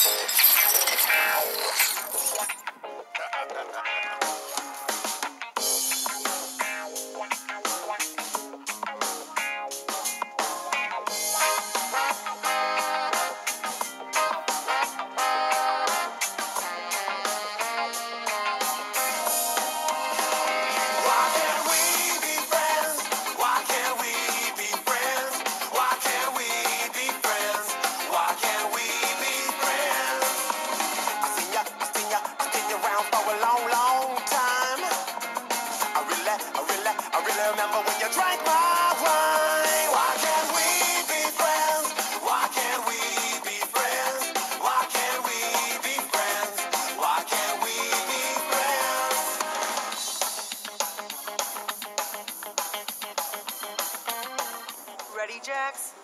Thank you. long, long time. I really, I really, I really remember when you drank my wine. Why can't we be friends? Why can't we be friends? Why can't we be friends? Why can't we be friends? Ready, Jax?